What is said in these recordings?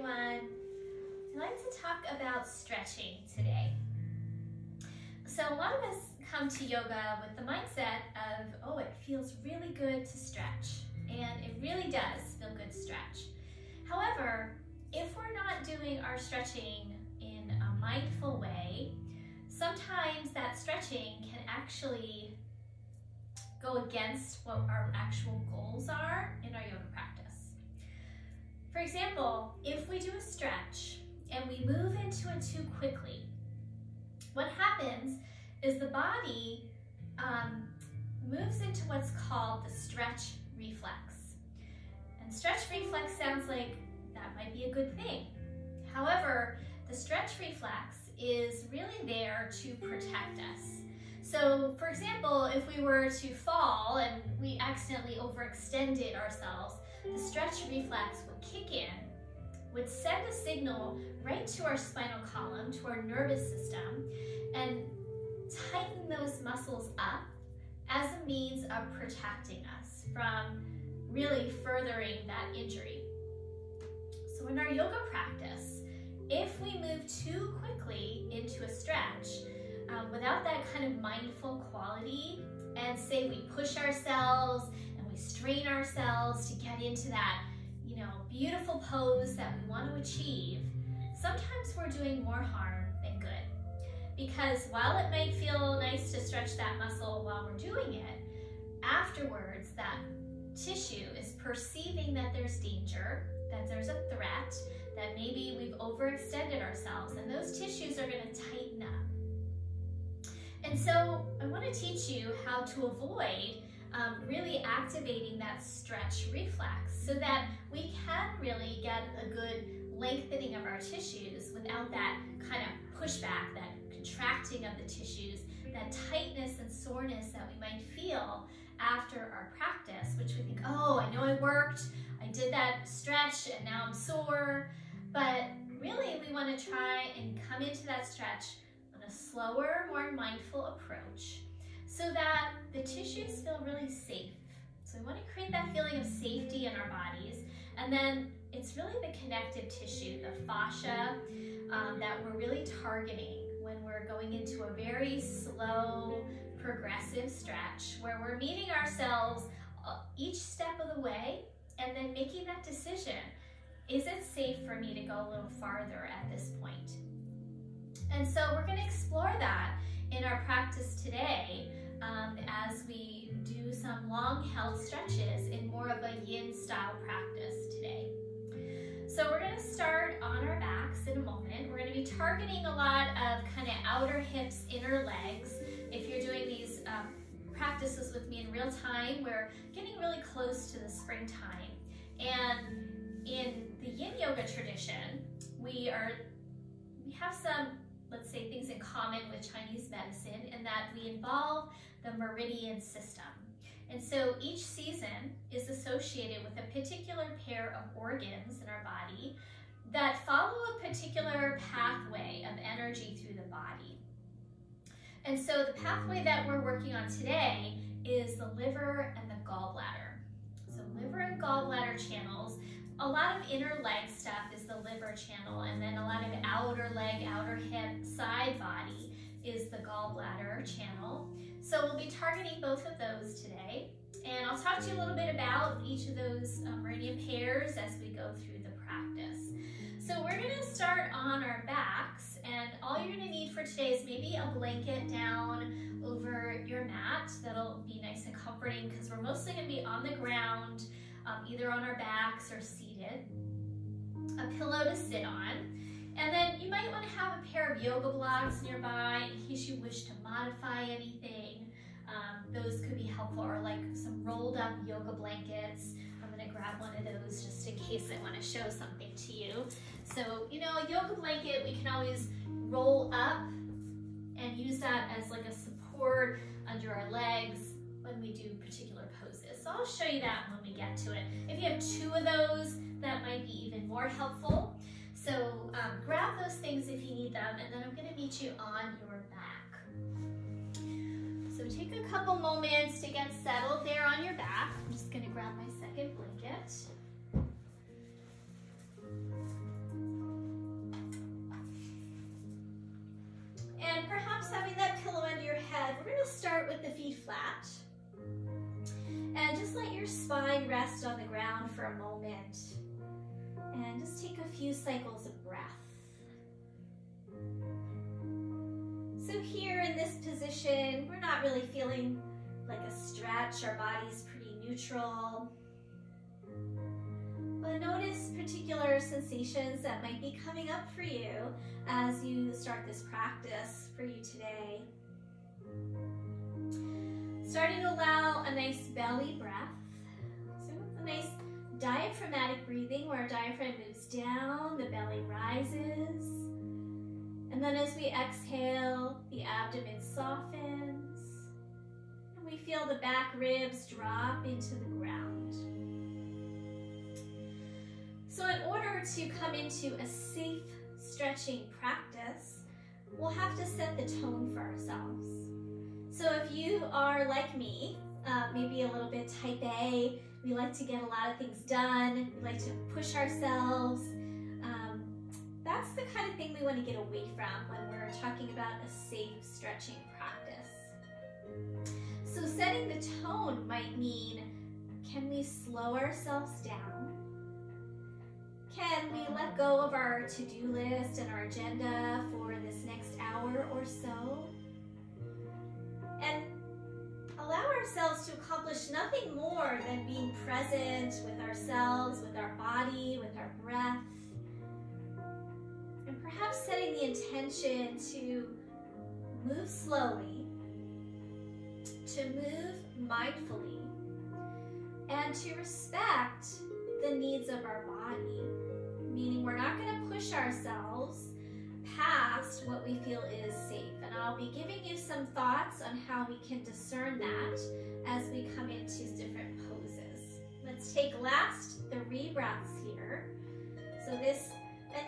everyone. I'd like to talk about stretching today. So a lot of us come to yoga with the mindset of, oh, it feels really good to stretch. And it really does feel good to stretch. However, if we're not doing our stretching in a mindful way, sometimes that stretching can actually go against what our actual goals are in our yoga practice. For example, if we do a stretch and we move into it too quickly, what happens is the body um, moves into what's called the stretch reflex. And stretch reflex sounds like that might be a good thing. However, the stretch reflex is really there to protect us. So for example, if we were to fall and we accidentally overextended ourselves, the stretch reflex would kick in, would send a signal right to our spinal column, to our nervous system, and tighten those muscles up as a means of protecting us from really furthering that injury. So in our yoga practice, if we move too quickly into a stretch, um, without that kind of mindful quality, and say we push ourselves we strain ourselves to get into that, you know, beautiful pose that we want to achieve, sometimes we're doing more harm than good. Because while it might feel nice to stretch that muscle while we're doing it, afterwards that tissue is perceiving that there's danger, that there's a threat, that maybe we've overextended ourselves, and those tissues are going to tighten up. And so I want to teach you how to avoid um, really activating that stretch reflex so that we can really get a good lengthening of our tissues without that kind of pushback, that contracting of the tissues, that tightness and soreness that we might feel after our practice, which we think, oh, I know I worked, I did that stretch and now I'm sore. But really we want to try and come into that stretch on a slower, more mindful approach so that the tissues feel really safe. So we want to create that feeling of safety in our bodies. And then it's really the connective tissue, the fascia, um, that we're really targeting when we're going into a very slow, progressive stretch where we're meeting ourselves uh, each step of the way and then making that decision. Is it safe for me to go a little farther at this point? And so we're going to explore that in our practice today um, as we do some long held stretches in more of a yin style practice today. So we're going to start on our backs in a moment. We're going to be targeting a lot of kind of outer hips, inner legs. If you're doing these um, practices with me in real time, we're getting really close to the springtime. And in the yin yoga tradition, we are we have some, let's say, things in common with Chinese medicine in that we involve the meridian system. And so each season is associated with a particular pair of organs in our body that follow a particular pathway of energy through the body. And so the pathway that we're working on today is the liver and the gallbladder. So liver and gallbladder channels, a lot of inner leg stuff is the liver channel, and then a lot of outer leg, outer hip, side body is the gallbladder channel. So we'll be targeting both of those today. And I'll talk to you a little bit about each of those um, meridian pairs as we go through the practice. So we're gonna start on our backs and all you're gonna need for today is maybe a blanket down over your mat. That'll be nice and comforting because we're mostly gonna be on the ground, um, either on our backs or seated. A pillow to sit on. And then you might want to have a pair of yoga blocks nearby in case you wish to modify anything. Um, those could be helpful or like some rolled up yoga blankets. I'm gonna grab one of those just in case I wanna show something to you. So, you know, a yoga blanket, we can always roll up and use that as like a support under our legs when we do particular poses. So I'll show you that we get to it. If you have two of those, that might be even more helpful. So um, grab those things if you need them, and then I'm gonna meet you on your back. So take a couple moments to get settled there on your back. I'm just gonna grab my second blanket. And perhaps having that pillow under your head, we're gonna start with the feet flat spine rest on the ground for a moment. And just take a few cycles of breath. So here in this position, we're not really feeling like a stretch. Our body's pretty neutral. But notice particular sensations that might be coming up for you as you start this practice for you today. Starting to allow a nice belly breath. So a nice diaphragmatic breathing where our diaphragm moves down, the belly rises. And then as we exhale, the abdomen softens. And we feel the back ribs drop into the ground. So in order to come into a safe stretching practice, we'll have to set the tone for ourselves. So if you are like me, uh, maybe a little bit type A, we like to get a lot of things done, we like to push ourselves, um, that's the kind of thing we want to get away from when we're talking about a safe stretching practice. So setting the tone might mean, can we slow ourselves down? Can we let go of our to-do list and our agenda for this next hour or so? Ourselves to accomplish nothing more than being present with ourselves, with our body, with our breath. And perhaps setting the intention to move slowly, to move mindfully, and to respect the needs of our body. Meaning we're not going to push ourselves past what we feel is safe. I'll be giving you some thoughts on how we can discern that as we come into different poses. Let's take last three breaths here. So this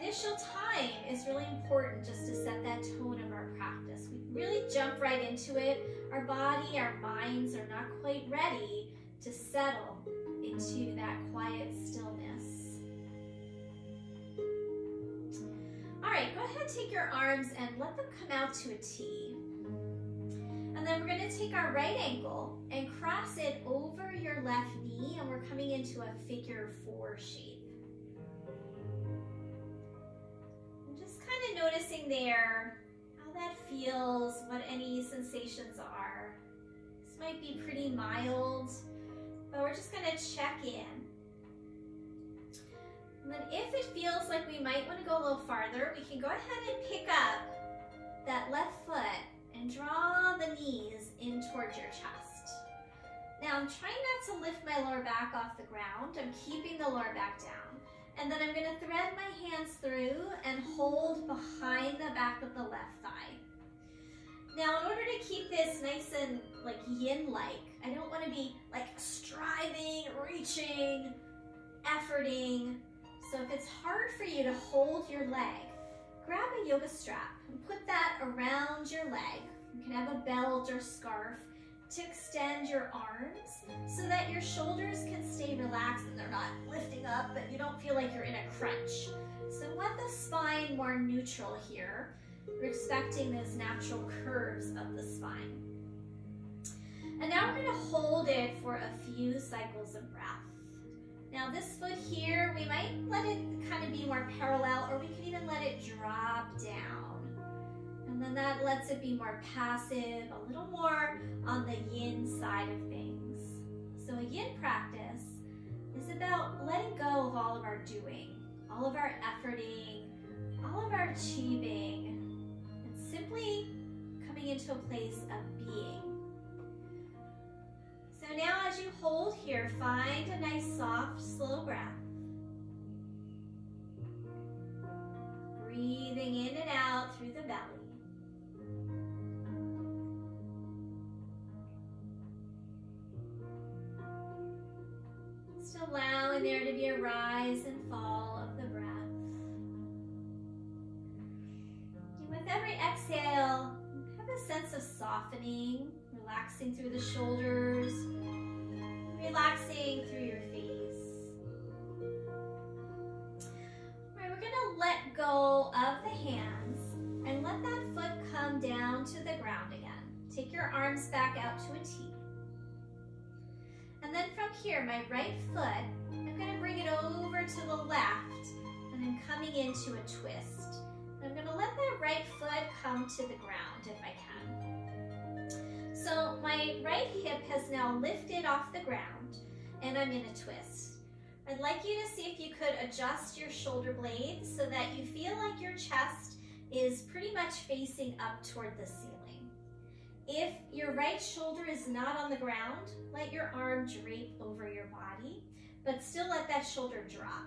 initial time is really important just to set that tone of our practice. We really jump right into it. Our body, our minds are not quite ready to settle into that quiet stillness. All right, go ahead, and take your arms and let them come out to a T. And then we're gonna take our right ankle and cross it over your left knee and we're coming into a figure four shape. And just kind of noticing there how that feels, what any sensations are. This might be pretty mild, but we're just gonna check in. And then if it feels like we might wanna go a little farther, we can go ahead and pick up that left foot and draw the knees in towards your chest. Now I'm trying not to lift my lower back off the ground. I'm keeping the lower back down. And then I'm gonna thread my hands through and hold behind the back of the left thigh. Now, in order to keep this nice and like yin-like, I don't want to be like striving, reaching, efforting. So if it's hard for you to hold your leg, grab a yoga strap and put that around your leg. You can have a belt or scarf to extend your arms so that your shoulders can stay relaxed and they're not lifting up but you don't feel like you're in a crunch. So let the spine more neutral here respecting those natural curves of the spine. And now we're going to hold it for a few cycles of breath. Now this foot here, we might let it kind of be more parallel or we can even let it drop down. And then that lets it be more passive, a little more on the yin side of things. So a yin practice is about letting go of all of our doing, all of our efforting, all of our achieving, and simply coming into a place of being. So now as you hold here, find a nice soft, slow breath. Breathing in and out through the belly. Just allowing there to be a rise and fall of the breath. And with every exhale, have a sense of softening, relaxing through the shoulders, relaxing through your face. All right, we're gonna let go of the hands and let that foot come down to the ground again. Take your arms back out to a T. And then from here, my right foot, I'm gonna bring it over to the left and I'm coming into a twist. I'm gonna let that right foot come to the ground if I can. So my right hip has now lifted off the ground and I'm in a twist. I'd like you to see if you could adjust your shoulder blades so that you feel like your chest is pretty much facing up toward the ceiling. If your right shoulder is not on the ground, let your arm drape over your body, but still let that shoulder drop.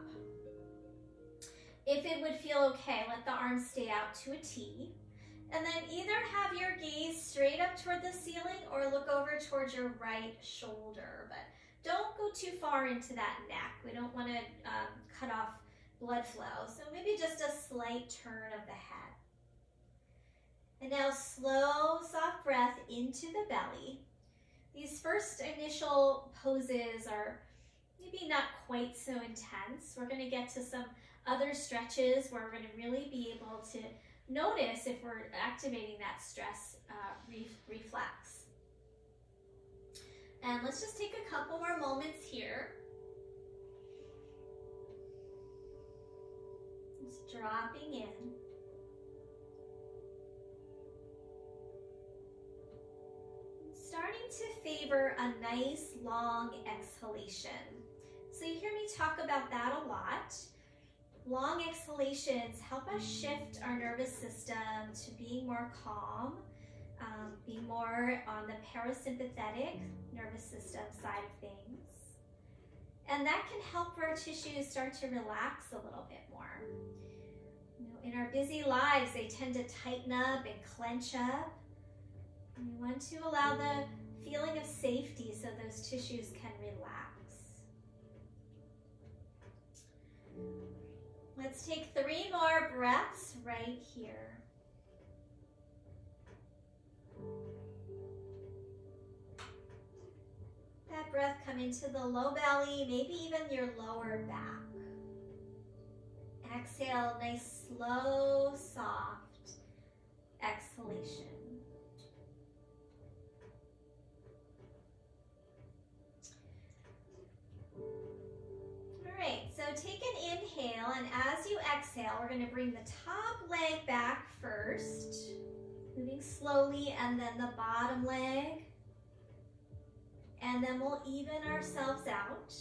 If it would feel okay, let the arm stay out to a T. And then either have your gaze straight up toward the ceiling or look over towards your right shoulder. But don't go too far into that neck. We don't want to um, cut off blood flow. So maybe just a slight turn of the head. And now slow, soft breath into the belly. These first initial poses are maybe not quite so intense. We're gonna get to some other stretches where we're gonna really be able to notice if we're activating that stress uh, reflex. And let's just take a couple more moments here. Just dropping in. Starting to favor a nice long exhalation. So you hear me talk about that a lot. Long exhalations help us shift our nervous system to being more calm, um, be more on the parasympathetic nervous system side of things. And that can help our tissues start to relax a little bit more. You know, in our busy lives, they tend to tighten up and clench up. And we want to allow the feeling of safety so those tissues can relax. Let's take three more breaths right here. That breath come into the low belly, maybe even your lower back. Exhale, nice, slow, soft exhalation. Take an inhale, and as you exhale, we're gonna bring the top leg back first, moving slowly, and then the bottom leg, and then we'll even ourselves out.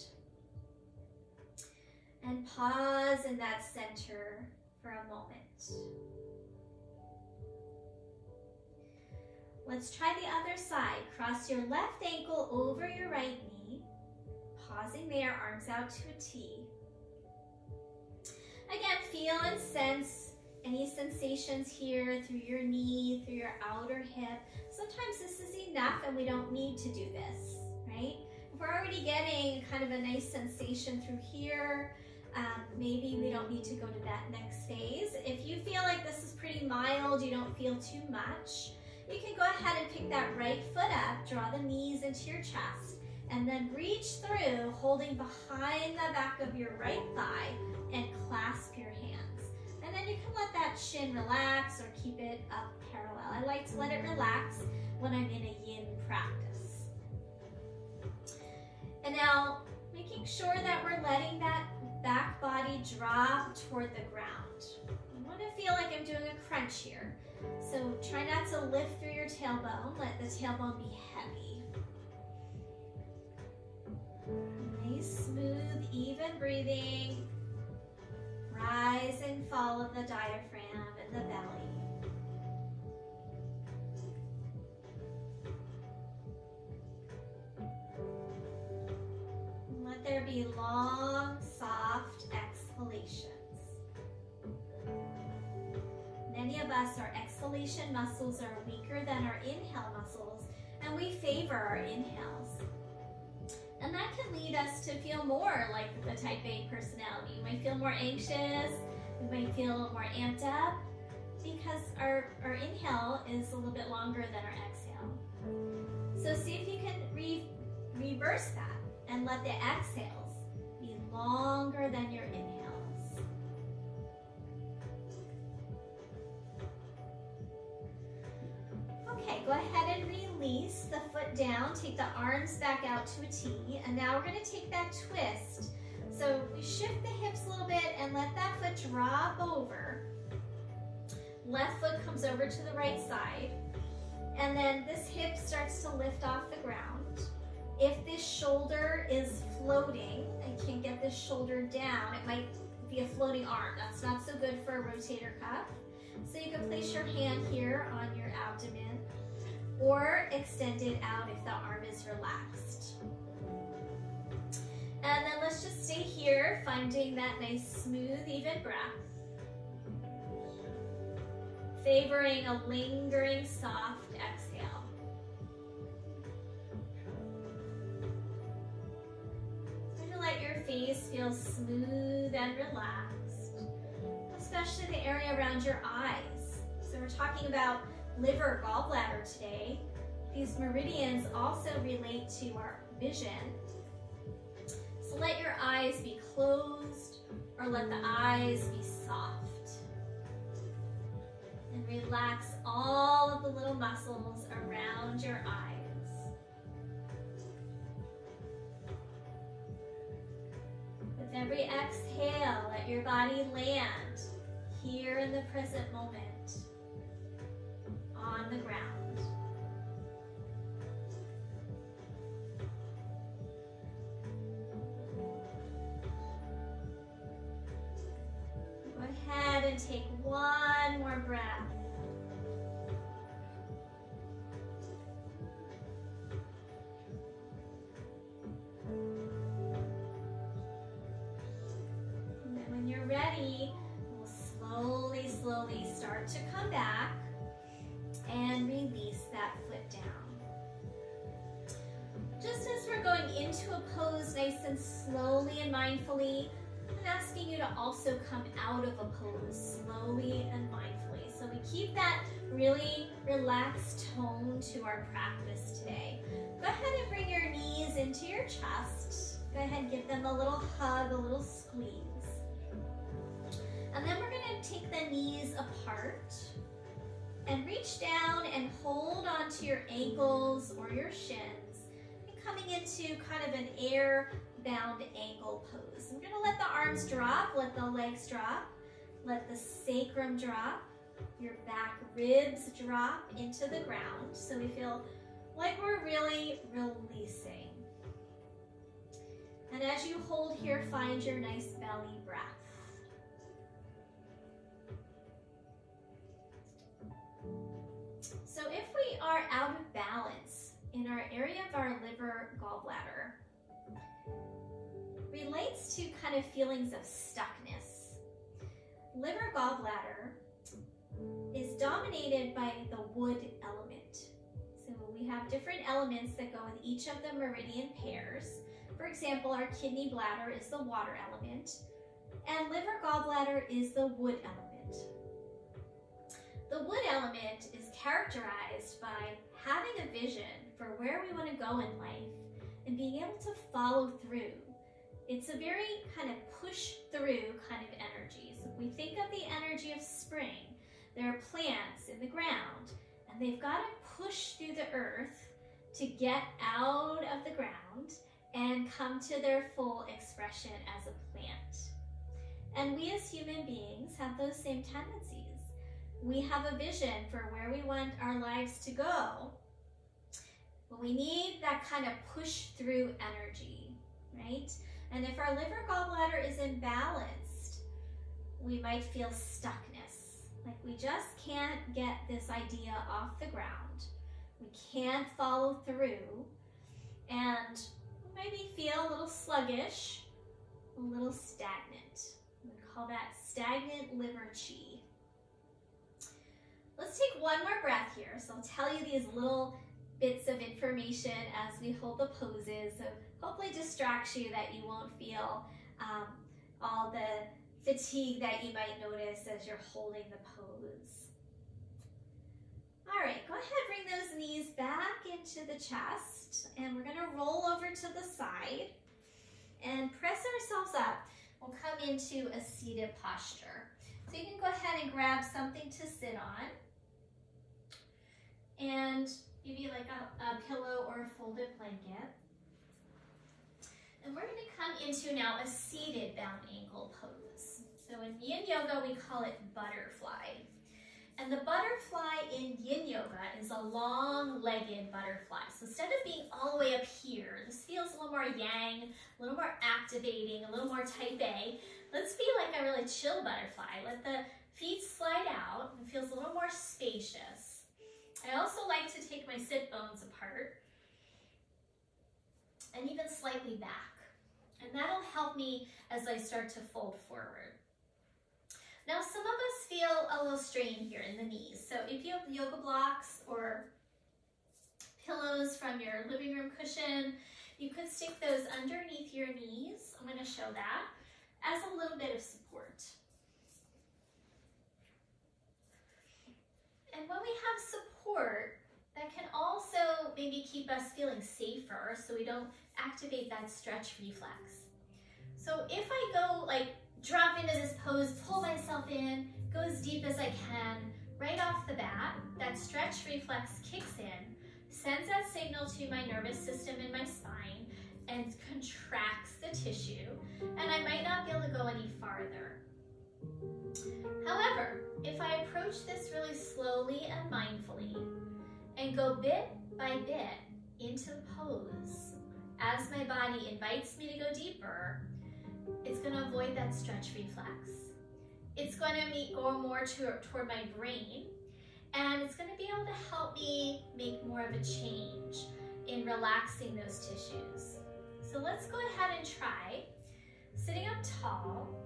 And pause in that center for a moment. Let's try the other side. Cross your left ankle over your right knee. Pausing there, arms out to a T. Again, feel and sense any sensations here through your knee, through your outer hip. Sometimes this is enough and we don't need to do this right? If we're already getting kind of a nice sensation through here, um, maybe we don't need to go to that next phase. If you feel like this is pretty mild, you don't feel too much, you can go ahead and pick that right foot up, draw the knees into your chest, and then reach through, holding behind the back of your right thigh and clasp your hands. And then you can let that shin relax or keep it up parallel. I like to let it relax when I'm in a yin practice. And now making sure that we're letting that back body drop toward the ground. I want to feel like I'm doing a crunch here. So try not to lift through your tailbone. Let the tailbone be heavy. Nice, smooth, even breathing. Rise and fall of the diaphragm and the belly. Let there be long, soft exhalations. Many of us, our exhalation muscles are weaker than our inhale muscles, and we favor our inhales. And that can lead us to feel more like the type A personality. You might feel more anxious, you might feel more amped up, because our, our inhale is a little bit longer than our exhale. So see if you can re reverse that and let the exhales be longer than your inhales. Okay, go ahead and release the foot down, take the arms back out to a T, and now we're gonna take that twist. So we shift the hips a little bit and let that foot drop over. Left foot comes over to the right side. And then this hip starts to lift off the ground. If this shoulder is floating, I can't get this shoulder down, it might be a floating arm. That's not so good for a rotator cuff. So you can place your hand here on your abdomen or extend it out if the arm is relaxed. And then let's just stay here, finding that nice, smooth, even breath. Favoring a lingering, soft exhale. Try to let your face feel smooth and relaxed, especially the area around your eyes. So we're talking about liver gallbladder today. These meridians also relate to our vision. So let your eyes be closed or let the eyes be soft. And relax all of the little muscles around your eyes. With every exhale, let your body land here in the present moment on the ground. Go ahead and take one more breath. And then when you're ready, we'll slowly, slowly start to come back and release that foot down. Just as we're going into a pose nice and slowly and mindfully, I'm asking you to also come out of a pose slowly and mindfully. So we keep that really relaxed tone to our practice today. Go ahead and bring your knees into your chest. Go ahead and give them a little hug, a little squeeze. And then we're gonna take the knees apart and reach down and hold onto your ankles or your shins and coming into kind of an air bound ankle pose. I'm gonna let the arms drop, let the legs drop, let the sacrum drop, your back ribs drop into the ground so we feel like we're really releasing. And as you hold here, find your nice belly breath. So if we are out of balance in our area of our liver gallbladder, relates to kind of feelings of stuckness. Liver gallbladder is dominated by the wood element. So we have different elements that go with each of the meridian pairs. For example, our kidney bladder is the water element, and liver gallbladder is the wood element. The wood element is characterized by having a vision for where we want to go in life and being able to follow through. It's a very kind of push through kind of energy. So if we think of the energy of spring, there are plants in the ground and they've got to push through the earth to get out of the ground and come to their full expression as a plant. And we as human beings have those same tendencies. We have a vision for where we want our lives to go, but we need that kind of push through energy, right? And if our liver gallbladder is imbalanced, we might feel stuckness. Like we just can't get this idea off the ground. We can't follow through. And maybe feel a little sluggish, a little stagnant. We call that stagnant liver chi. Let's take one more breath here. So I'll tell you these little bits of information as we hold the poses. So hopefully distracts you that you won't feel um, all the fatigue that you might notice as you're holding the pose. All right, go ahead, bring those knees back into the chest and we're gonna roll over to the side and press ourselves up. We'll come into a seated posture. So you can go ahead and grab something to sit on. And maybe like a, a pillow or a folded blanket. And we're gonna come into now a seated bound ankle pose. So in yin yoga, we call it butterfly. And the butterfly in yin yoga is a long-legged butterfly. So instead of being all the way up here, this feels a little more yang, a little more activating, a little more type A. Let's be like a really chill butterfly. Let the feet slide out. It feels a little more spacious. I also like to take my sit bones apart and even slightly back. And that'll help me as I start to fold forward. Now, some of us feel a little strain here in the knees. So if you have yoga blocks or pillows from your living room cushion, you could stick those underneath your knees. I'm gonna show that as a little bit of support. And when we have support, that can also maybe keep us feeling safer so we don't activate that stretch reflex. So if I go like drop into this pose, pull myself in, go as deep as I can, right off the bat, that stretch reflex kicks in, sends that signal to my nervous system in my spine, and contracts the tissue, and I might not be able to go any farther. However, if I approach this really slowly and mindfully, and go bit by bit into pose, as my body invites me to go deeper, it's going to avoid that stretch reflex. It's going to go more to, toward my brain, and it's going to be able to help me make more of a change in relaxing those tissues. So let's go ahead and try sitting up tall.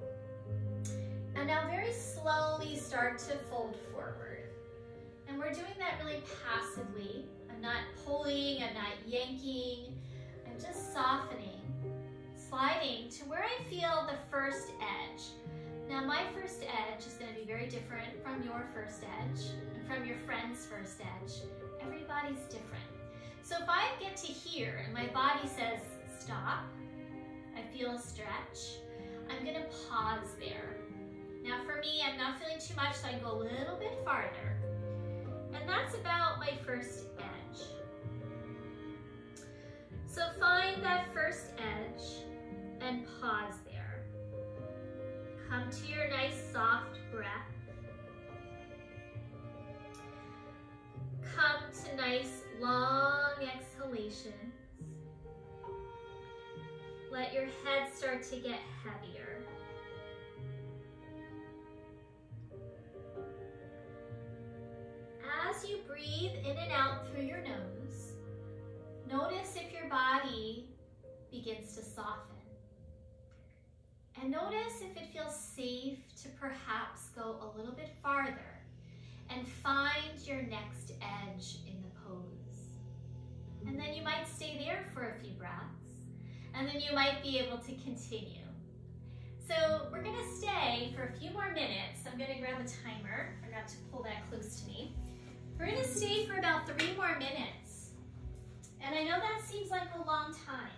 And now very slowly start to fold forward. And we're doing that really passively. I'm not pulling, I'm not yanking, I'm just softening sliding to where I feel the first edge. Now my first edge is gonna be very different from your first edge and from your friend's first edge. Everybody's different. So if I get to here and my body says stop, I feel a stretch, I'm gonna pause there. Now for me, I'm not feeling too much, so I go a little bit farther. And that's about my first edge. So find that first edge and pause there. Come to your nice soft breath. Come to nice long exhalations. Let your head start to get heavier. As you breathe in and out through your nose, notice if your body begins to soften. And notice if it feels safe to perhaps go a little bit farther and find your next edge in the pose. And then you might stay there for a few breaths, and then you might be able to continue. So we're gonna stay for a few more minutes. I'm gonna grab a timer. I forgot to pull that close to me. We're gonna stay for about three more minutes. And I know that seems like a long time.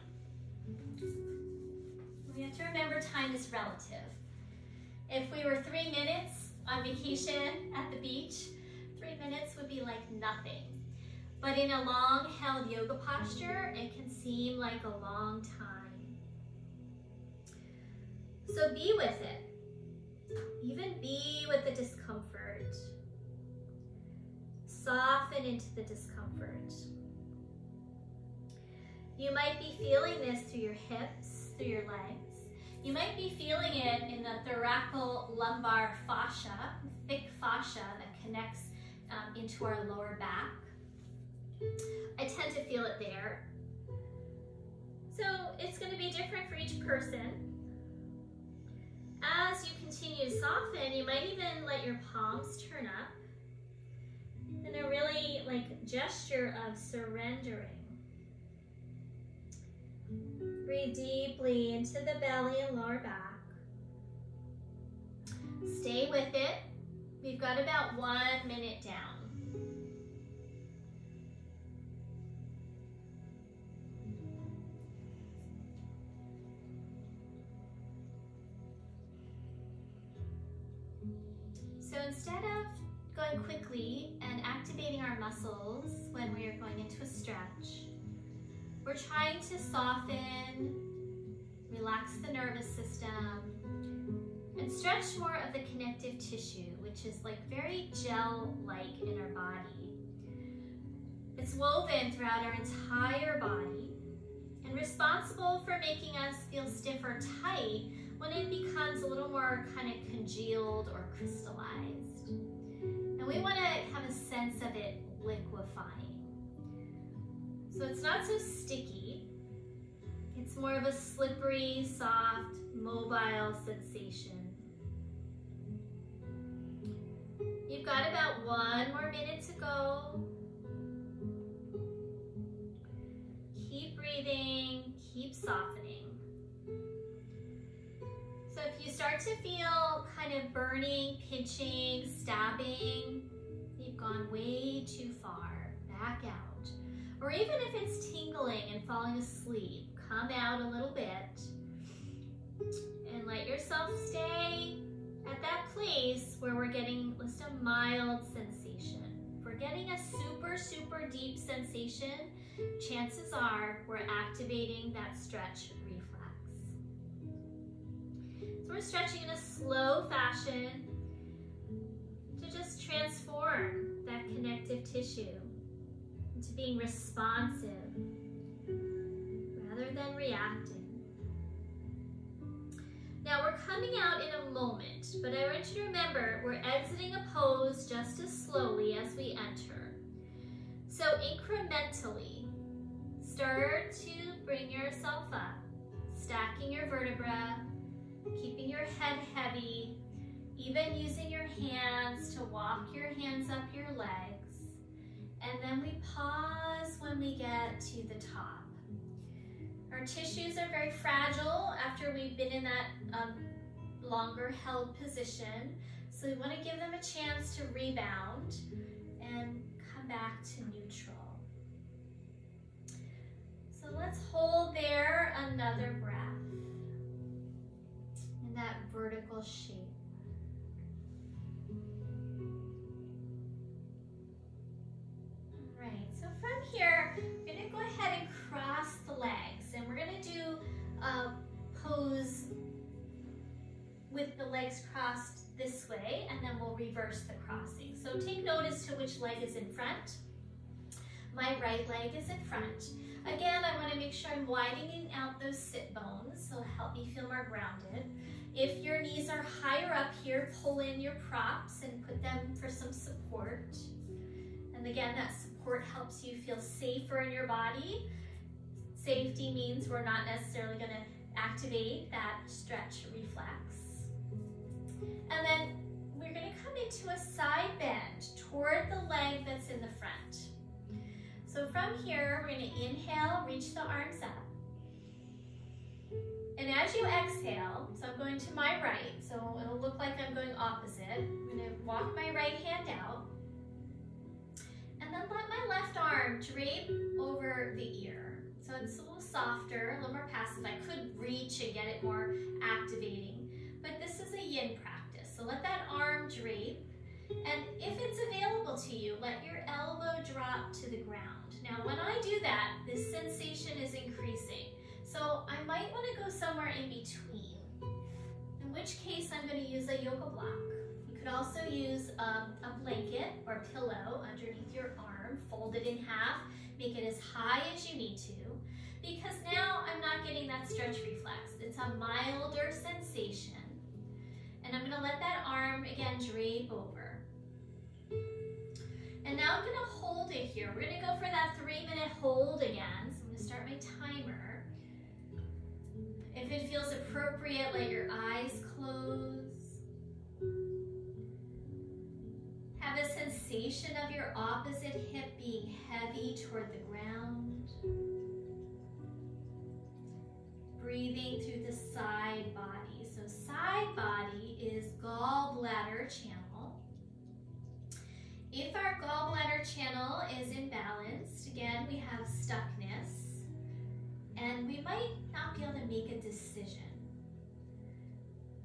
We have to remember time is relative. If we were three minutes on vacation at the beach, three minutes would be like nothing. But in a long held yoga posture, it can seem like a long time. So be with it. Even be with the discomfort. Soften into the discomfort. You might be feeling this through your hips, through your legs. You might be feeling it in the thoracic lumbar fascia, thick fascia that connects um, into our lower back. I tend to feel it there. So it's going to be different for each person. As you continue to soften, you might even let your palms turn up in a really like gesture of surrendering. Breathe deeply into the belly and lower back. Stay with it. We've got about one minute down. So instead of going quickly and activating our muscles when we are going into a stretch. We're trying to soften, relax the nervous system, and stretch more of the connective tissue, which is like very gel-like in our body. It's woven throughout our entire body and responsible for making us feel stiff or tight when it becomes a little more kind of congealed or crystallized. We want to have a sense of it liquefying. So it's not so sticky. It's more of a slippery, soft, mobile sensation. You've got about one more minute to go. Keep breathing, keep softening. So if you start to feel kind of burning, pinching, stabbing, you've gone way too far, back out. Or even if it's tingling and falling asleep, come out a little bit and let yourself stay at that place where we're getting just a mild sensation. If we're getting a super, super deep sensation, chances are we're activating that stretch reflex. So we're stretching in a slow fashion to just transform that connective tissue into being responsive rather than reactive. Now we're coming out in a moment, but I want you to remember we're exiting a pose just as slowly as we enter. So incrementally, start to bring yourself up, stacking your vertebra, keeping your head heavy, even using your hands to walk your hands up your legs. And then we pause when we get to the top. Our tissues are very fragile after we've been in that um, longer held position. So we want to give them a chance to rebound and come back to neutral. So let's hold there another breath that vertical shape. All right, so from here, we're gonna go ahead and cross the legs and we're gonna do a pose with the legs crossed this way and then we'll reverse the crossing. So take notice to which leg is in front. My right leg is in front. Again, I wanna make sure I'm widening out those sit bones, so help me feel more grounded. If your knees are higher up here, pull in your props and put them for some support. And again, that support helps you feel safer in your body Safety means we're not necessarily going to activate that stretch reflex. And then we're going to come into a side bend toward the leg that's in the front. So from here, we're going to inhale, reach the arms up. And as you exhale, so I'm going to my right, so it'll look like I'm going opposite. I'm to walk my right hand out. And then let my left arm drape over the ear. So it's a little softer, a little more passive. I could reach and get it more activating, but this is a yin practice. So let that arm drape. And if it's available to you, let your elbow drop to the ground. Now, when I do that, this sensation is increasing. So I might want to go somewhere in between, in which case I'm going to use a yoga block. You could also use um, a blanket or pillow underneath your arm, fold it in half, make it as high as you need to because now I'm not getting that stretch reflex. It's a milder sensation. And I'm gonna let that arm again drape over. And now I'm gonna hold it here. We're gonna go for that three minute hold again. So I'm gonna start my timer. If it feels appropriate, let your eyes close. Have a sensation of your opposite hip being heavy toward the ground breathing through the side body. So side body is gallbladder channel. If our gallbladder channel is imbalanced, again, we have stuckness, and we might not be able to make a decision.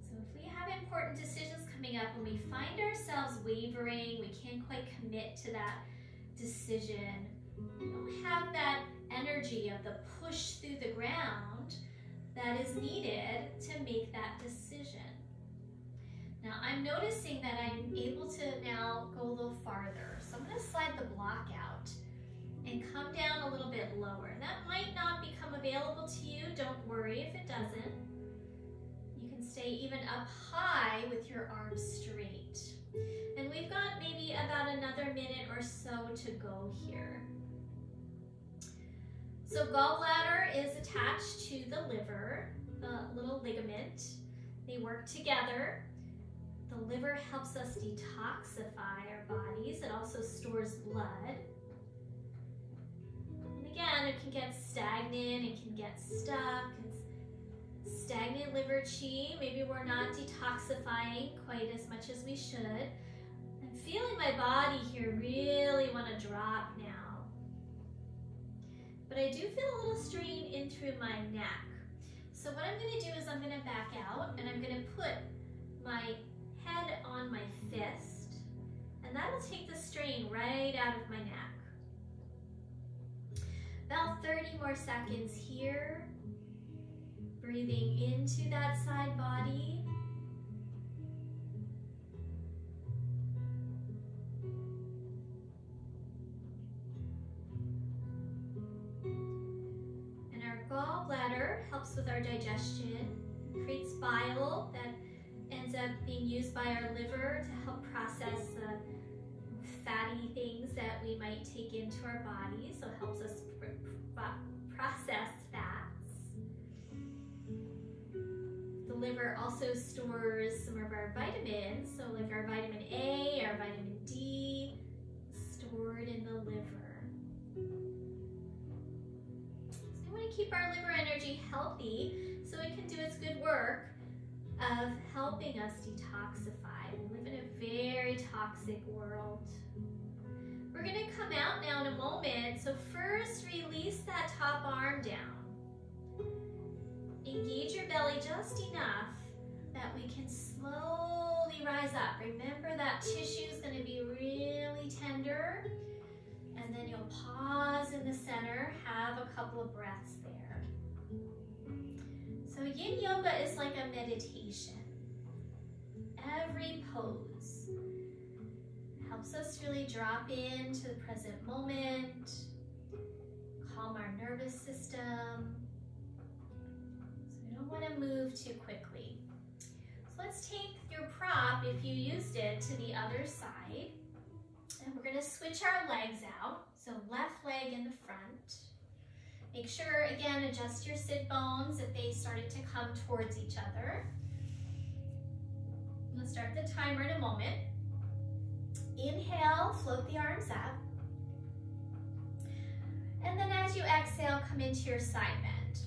So if we have important decisions coming up and we find ourselves wavering, we can't quite commit to that decision. We don't have that energy of the push through the ground that is needed to make that decision. Now I'm noticing that I'm able to now go a little farther. So I'm gonna slide the block out and come down a little bit lower. That might not become available to you. Don't worry if it doesn't. You can stay even up high with your arms straight. And we've got maybe about another minute or so to go here. So gallbladder is attached to the liver, the little ligament. They work together. The liver helps us detoxify our bodies. It also stores blood. Again, it can get stagnant, it can get stuck. It's stagnant liver chi. Maybe we're not detoxifying quite as much as we should. I'm feeling my body here really want to drop now. But I do feel a little strain in through my neck. So what I'm gonna do is I'm gonna back out and I'm gonna put my head on my fist and that'll take the strain right out of my 30 more seconds here. Breathing into that side body. And our gallbladder helps with our digestion, creates bile that ends up being used by our liver to help process the fatty things that we might take into our body, so it helps us pr pr fats. The liver also stores some of our vitamins, so like our vitamin A, our vitamin D, stored in the liver. So we want to keep our liver energy healthy so it can do its good work of helping us detoxify. We live in a very toxic world. We're gonna come out now in a moment. So first, release that top arm down. Engage your belly just enough that we can slowly rise up. Remember that tissue is gonna be really tender. And then you'll pause in the center, have a couple of breaths there. So yin yoga is like a meditation. Every pose helps us really drop into the present moment, calm our nervous system. So we don't want to move too quickly. So let's take your prop, if you used it, to the other side. And we're going to switch our legs out. So left leg in the front. Make sure, again, adjust your sit bones if they started to come towards each other. We'll start the timer in a moment. Inhale, float the arms up. And then as you exhale, come into your side bend.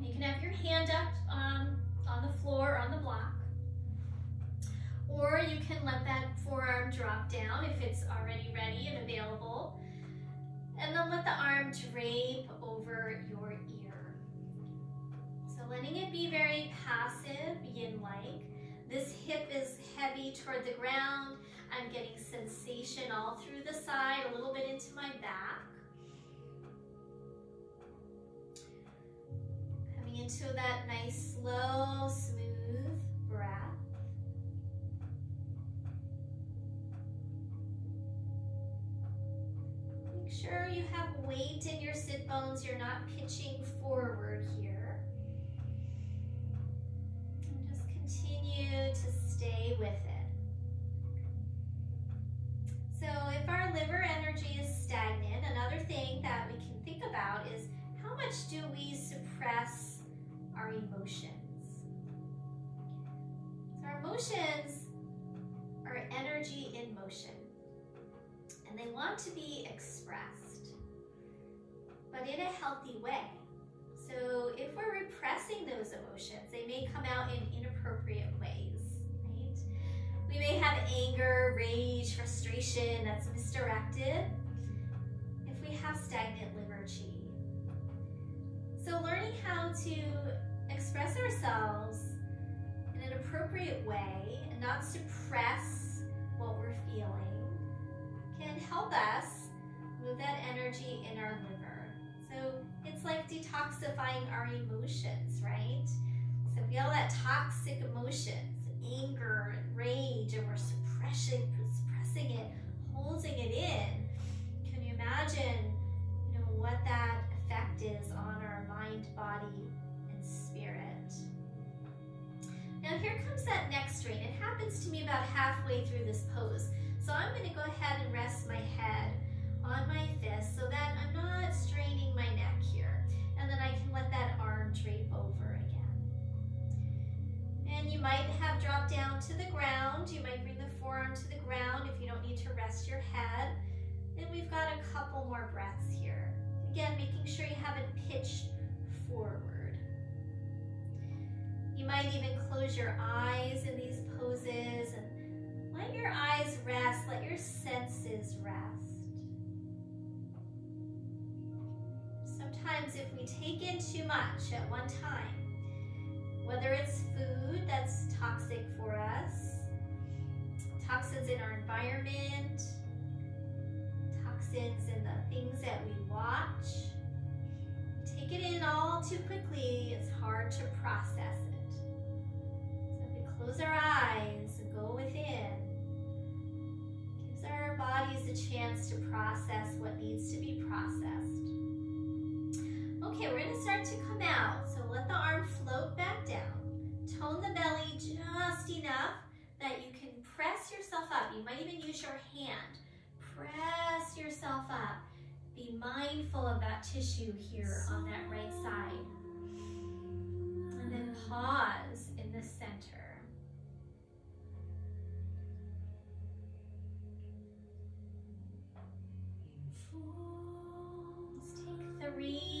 You can have your hand up um, on the floor, or on the block. Or you can let that forearm drop down if it's already ready and available. And then let the arm drape over your ear. So letting it be very passive, yin-like. This hip is heavy toward the ground. I'm getting sensation all through the side, a little bit into my back. Coming into that nice, slow, smooth breath. Make sure you have weight in your sit bones. You're not pitching forward here. And just continue to stay with it. If our liver energy is stagnant, another thing that we can think about is how much do we suppress our emotions? So our emotions are energy in motion and they want to be expressed, but in a healthy way. So if we're repressing those emotions, they may come out in inappropriate ways? We may have anger, rage, frustration that's misdirected if we have stagnant liver chi. So learning how to express ourselves in an appropriate way and not suppress what we're feeling can help us move that energy in our liver. So it's like detoxifying our emotions, right? So if we all that toxic emotions, anger and rage, and we're suppressing, suppressing it, holding it in, can you imagine, you know, what that effect is on our mind, body, and spirit? Now here comes that next strain. It happens to me about halfway through this pose. So I'm going to go ahead and rest my head on my fist so that I'm not straining my neck here. And then I can let that arm drape over again. And you might have dropped down to the ground. You might bring the forearm to the ground if you don't need to rest your head. And we've got a couple more breaths here. Again, making sure you haven't pitched forward. You might even close your eyes in these poses and let your eyes rest, let your senses rest. Sometimes if we take in too much at one time, whether it's food that's toxic for us, toxins in our environment, toxins in the things that we watch, take it in all too quickly, it's hard to process it. So if we close our eyes and go within, gives our bodies a chance to process what needs to be processed. Okay, we're gonna start to come out. So let the arm float back down. Tone the belly just enough that you can press yourself up. You might even use your hand. Press yourself up. Be mindful of that tissue here on that right side. And then pause in the center. Let's take three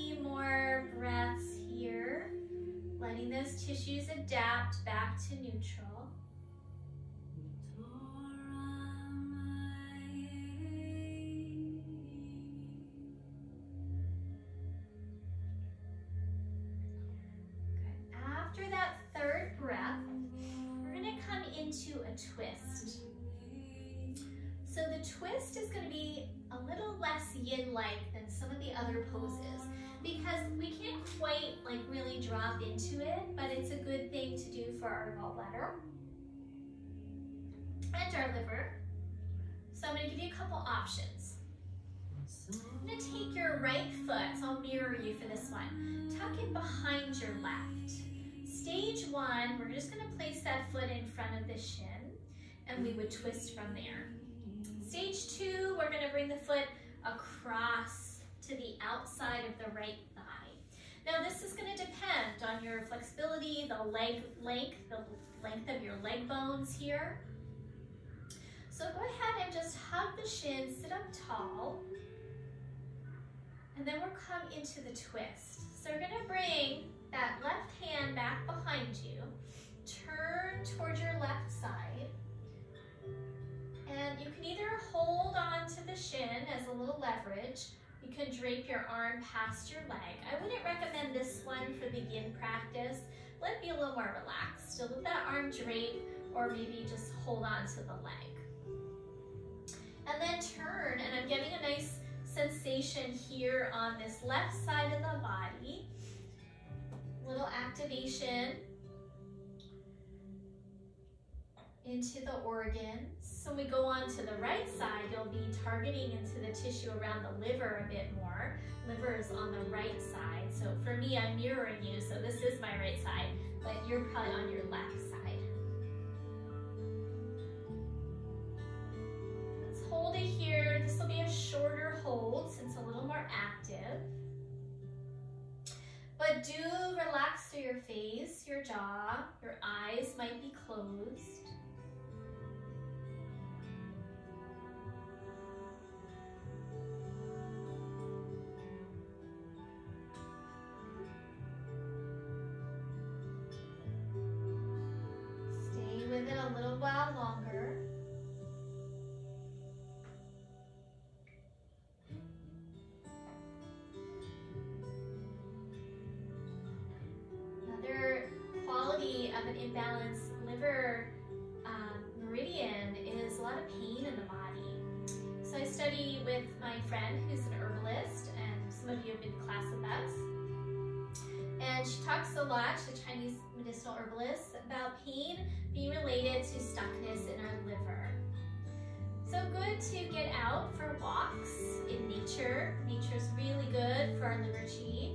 breaths here, letting those tissues adapt back to neutral. Good. After that third breath, we're gonna come into a twist. So the twist is gonna be a little less yin-like than some of the other poses because we can't quite like really drop into it, but it's a good thing to do for our gallbladder and our liver. So I'm gonna give you a couple options. I'm gonna take your right foot, so I'll mirror you for this one. Tuck it behind your left. Stage one, we're just gonna place that foot in front of the shin and we would twist from there. Stage two, we're gonna bring the foot across to the outside of the right thigh. Now this is gonna depend on your flexibility, the leg length, the length of your leg bones here. So go ahead and just hug the shin, sit up tall, and then we'll come into the twist. So we're gonna bring that left hand back behind you, turn towards your left side, and you can either hold on to the shin as a little leverage, can drape your arm past your leg. I wouldn't recommend this one for begin practice. Let it be a little more relaxed. So let that arm drape or maybe just hold on to the leg. And then turn, and I'm getting a nice sensation here on this left side of the body. Little activation into the organs. So when we go on to the right side, you'll be targeting into the tissue around the liver a bit more. Liver is on the right side. So for me, I'm mirroring you, so this is my right side, but you're probably on your left side. Let's hold it here. This will be a shorter hold since a little more active. But do relax through your face, your jaw, your eyes might be closed. About pain being related to stuckness in our liver. So good to get out for walks in nature. Nature is really good for our liver qi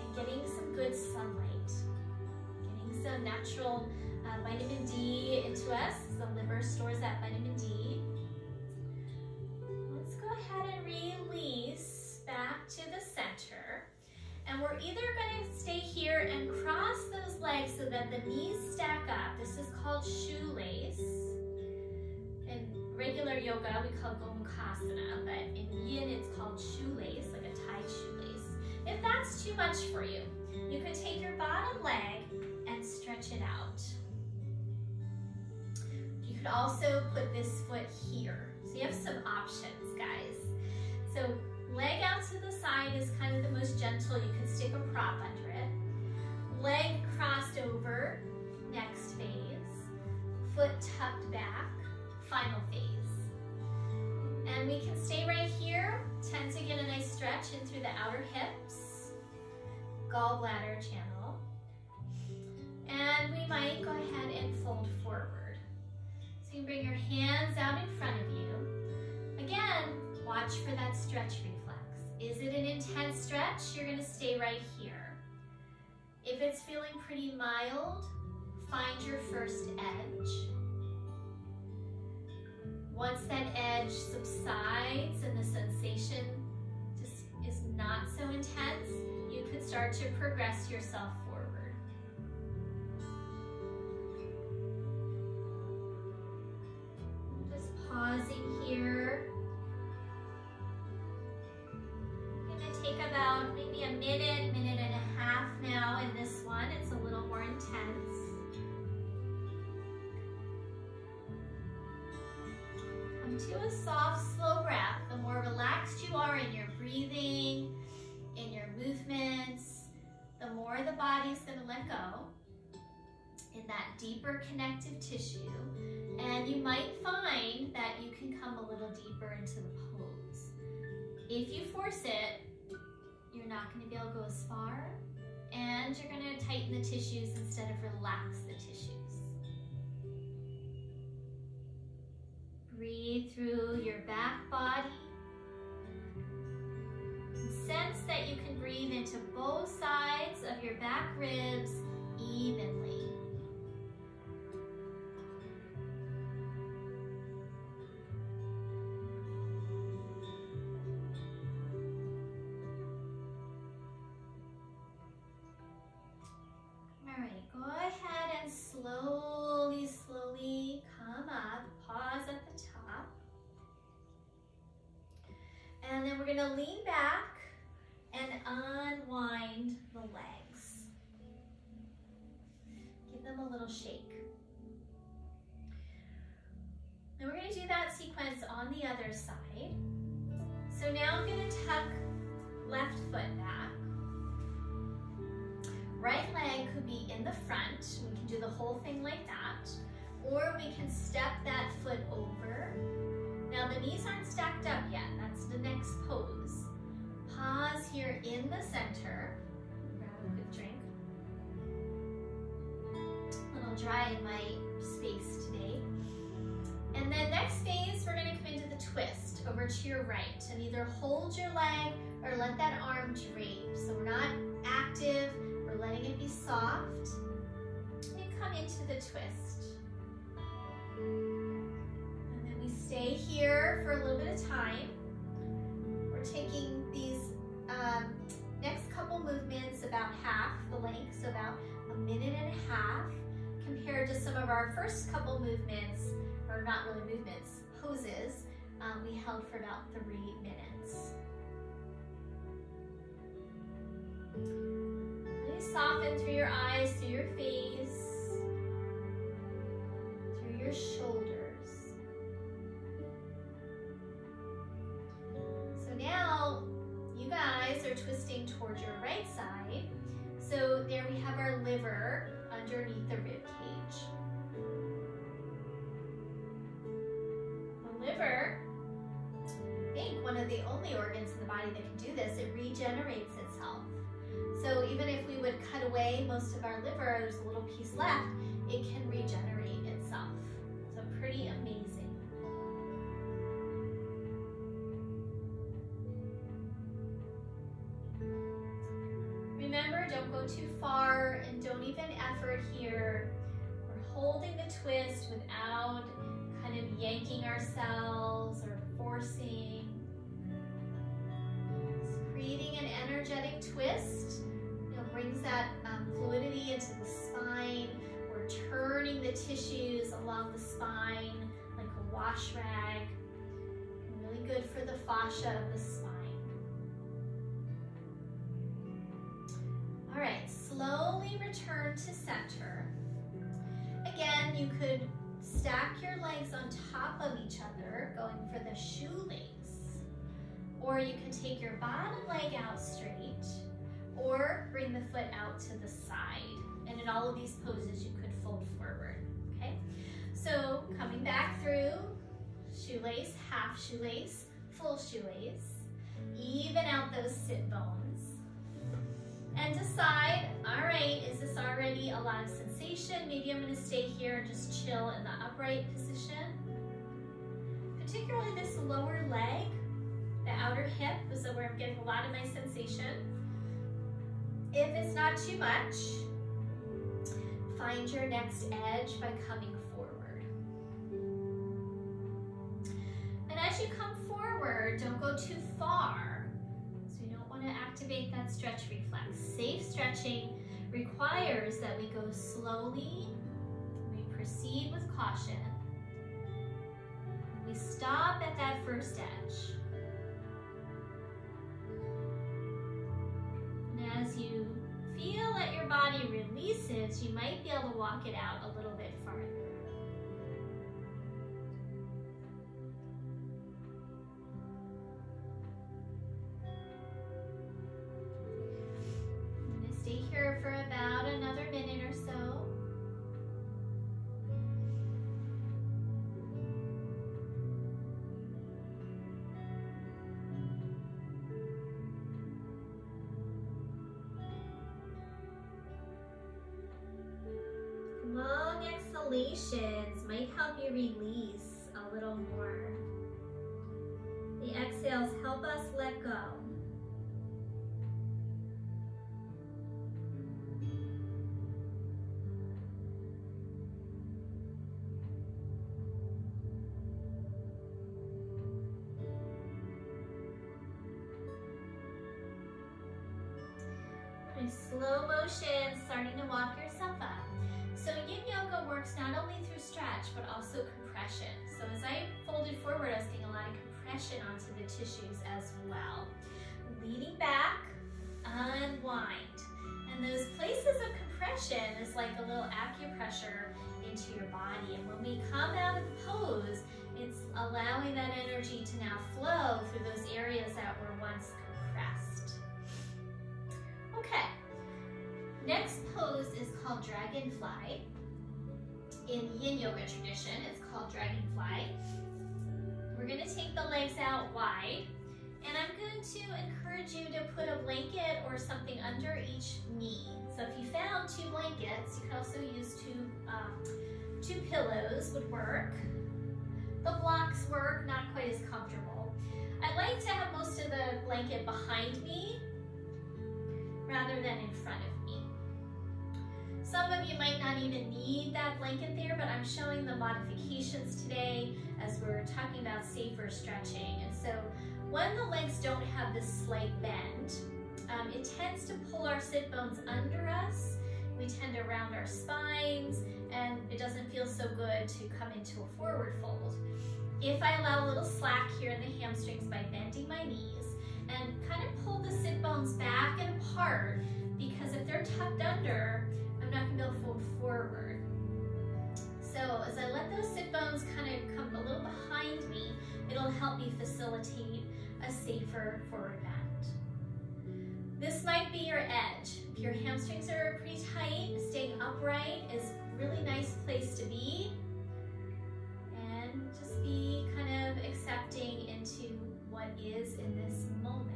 and getting some good sunlight. Getting some natural uh, vitamin D into us. The liver stores that vitamin D. legs so that the knees stack up. This is called shoelace. In regular yoga, we call Gomukhasana, but in yin, it's called shoelace, like a tied shoelace. If that's too much for you, you can take your bottom leg and stretch it out. You could also put this foot here. So you have some options, guys. So leg out to the side is kind of the most gentle. You can stick a prop under. Leg crossed over, next phase. Foot tucked back, final phase. And we can stay right here. Tend to get a nice stretch in through the outer hips, gallbladder channel. And we might go ahead and fold forward. So you bring your hands out in front of you. Again, watch for that stretch reflex. Is it an intense stretch? You're gonna stay right here. If it's feeling pretty mild, find your first edge. Once that edge subsides and the sensation just is not so intense, you could start to progress yourself forward. Just pausing here. I'm gonna take about maybe a minute, minute and a half now in this one. It's a little more intense. Come to a soft, slow breath. The more relaxed you are in your breathing, in your movements, the more the body's gonna let go in that deeper connective tissue. And you might find that you can come a little deeper into the pose. If you force it, you're not gonna be able to go as far and you're gonna tighten the tissues instead of relax the tissues. Breathe through your back body. Sense that you can breathe into both sides of your back ribs evenly. Over to your right and either hold your leg or let that arm drape. So we're not active, we're letting it be soft. And come into the twist. And then we stay here for a little bit of time. We're taking these um, next couple movements about half the length, so about a minute and a half, compared to some of our first couple movements, or not really movements, poses, um, we held for about three minutes. Really soften through your eyes, through your face, through your shoulders. So now you guys are twisting towards your right side. Ourselves or forcing. Creating an energetic twist. You know, brings that um, fluidity into the spine. We're turning the tissues along the spine like a wash rag. Really good for the fascia of the spine. All right, slowly return to center. Again, you could stack your legs on top of each other, going for the shoelace. Or you can take your bottom leg out straight, or bring the foot out to the side. And in all of these poses, you could fold forward, okay? So coming back through, shoelace, half shoelace, full shoelace. Even out those sit bones and decide, all right, is this already a lot of sensation? Maybe I'm gonna stay here and just chill in the upright position. Particularly this lower leg, the outer hip is where I'm getting a lot of my sensation. If it's not too much, find your next edge by coming forward. And as you come forward, don't go too far So you don't want to activate that stretch reflex. Safe stretching requires that we go slowly, proceed with caution, we stop at that first edge. And as you feel that your body releases, you might be able to walk it out a little might help you release a little more. The exhales help us let go. slow motion, acupressure into your body. And when we come out of the pose, it's allowing that energy to now flow through those areas that were once compressed. Okay, Next pose is called dragonfly. In yin yoga tradition, it's called dragonfly. We're gonna take the legs out wide, and I'm going to encourage you to put a blanket or something under each knee. So if you found two blankets, you could also use two, um, two pillows would work. The blocks work, not quite as comfortable. I like to have most of the blanket behind me rather than in front of me. Some of you might not even need that blanket there, but I'm showing the modifications today as we're talking about safer stretching. And so when the legs don't have this slight bend, um, it tends to pull our sit bones under us. We tend to round our spines and it doesn't feel so good to come into a forward fold. If I allow a little slack here in the hamstrings by bending my knees and kind of pull the sit bones back and apart, because if they're tucked under, I'm not gonna be able to fold forward. So as I let those sit bones kind of come a little behind me, it'll help me facilitate a safer forward bend. This might be your edge. If your hamstrings are pretty tight, staying upright is a really nice place to be. And just be kind of accepting into what is in this moment.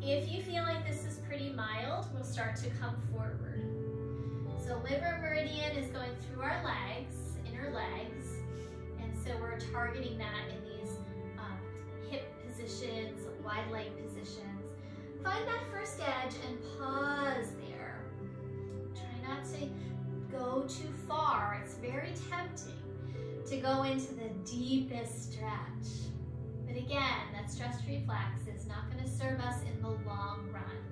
If you feel like this is pretty mild, we'll start to come forward. So liver meridian is going through our legs, inner legs, and so we're targeting that in these um, hip positions, wide leg positions. Find that first edge and pause there. Try not to go too far. It's very tempting to go into the deepest stretch. But again, that stretch reflex is not going to serve us in the long run.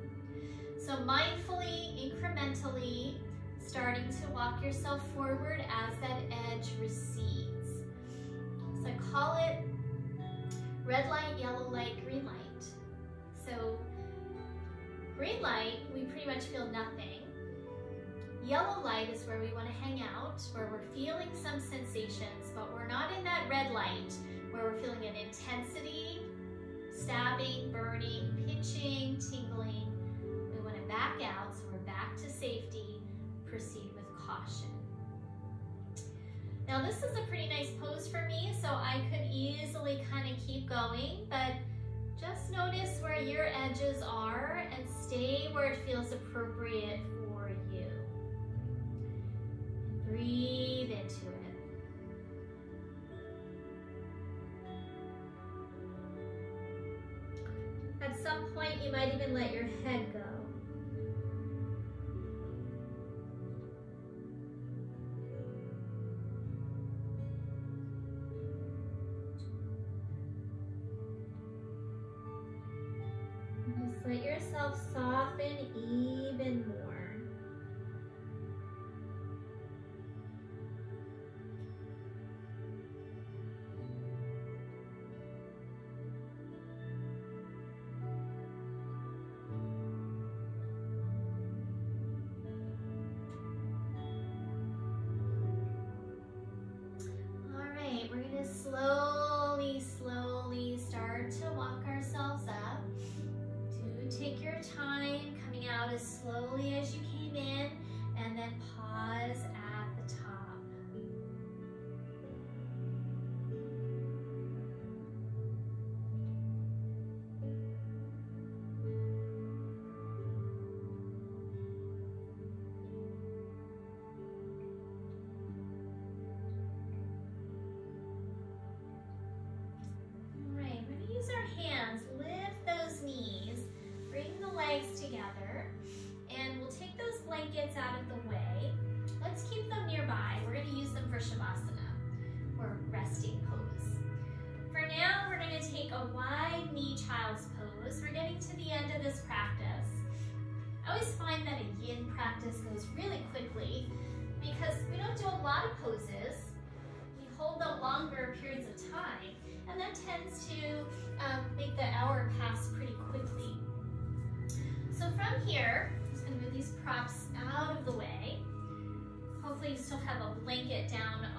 So mindfully, incrementally, starting to walk yourself forward as that edge recedes. So call it red light, yellow light, green light. So green light, we pretty much feel nothing. Yellow light is where we want to hang out, where we're feeling some sensations, but we're not in that red light where we're feeling an intensity, stabbing, burning, pinching, tingling. We want to back out, so we're back to safety. Proceed with caution. Now this is a pretty nice pose for me, so I could easily kind of keep going, but just notice where your edges are and stay where it feels appropriate for you. And Breathe into it. At some point, you might even let your head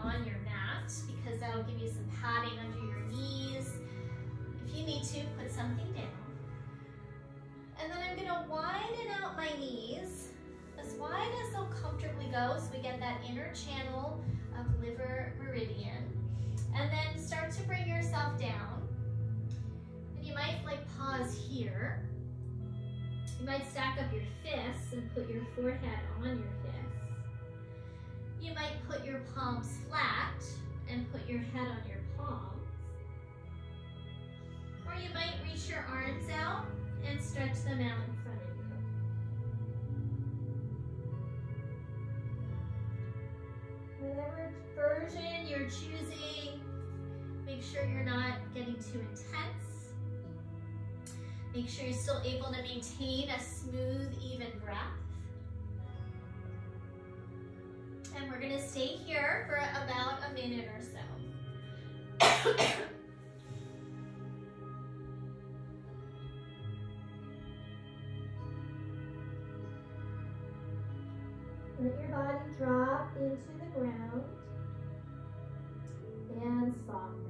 on your mat because that will give you some padding under your knees. If you need to, put something down. And then I'm gonna widen out my knees as wide as they'll comfortably go so we get that inner channel of liver meridian. And then start to bring yourself down. And you might like pause here. You might stack up your fists and put your forehead on your. You might put your palms flat and put your head on your palms. Or you might reach your arms out and stretch them out in front of you. Whatever version you're choosing, make sure you're not getting too intense. Make sure you're still able to maintain a smooth, even breath. And we're gonna stay here for about a minute or so. Let your body drop into the ground and soften.